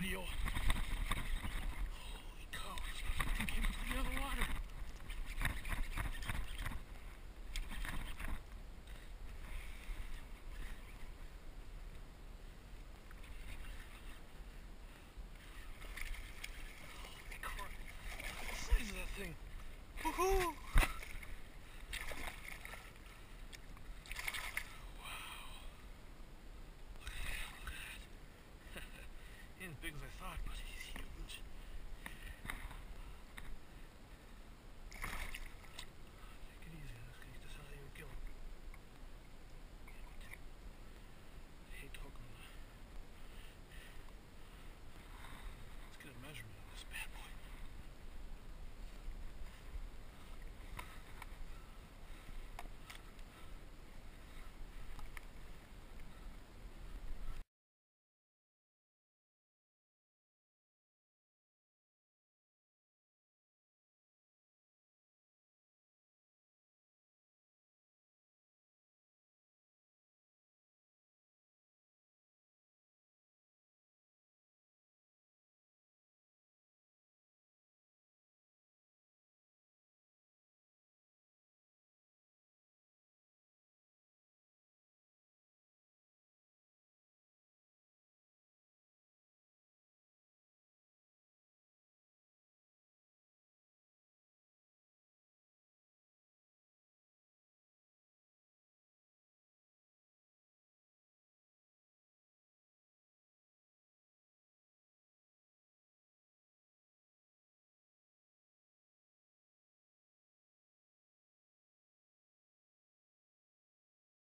video. things I thought, but